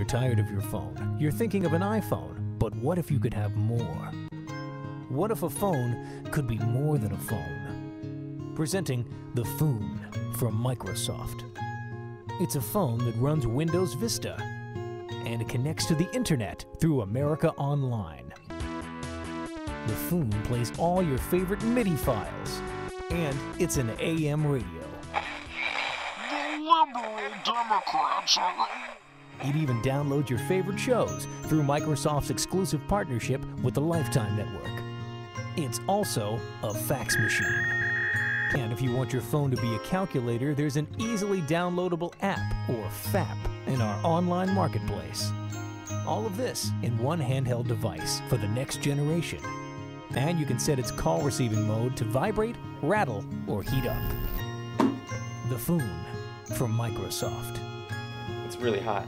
you're tired of your phone. You're thinking of an iPhone, but what if you could have more? What if a phone could be more than a phone? Presenting the Foon from Microsoft. It's a phone that runs Windows Vista and it connects to the internet through America Online. The Foon plays all your favorite MIDI files, and it's an AM radio. The liberal Democrats are. It even downloads your favorite shows through Microsoft's exclusive partnership with the Lifetime Network. It's also a fax machine. And if you want your phone to be a calculator, there's an easily downloadable app, or FAP, in our online marketplace. All of this in one handheld device for the next generation. And you can set its call receiving mode to vibrate, rattle, or heat up. The Foon from Microsoft. Really hot.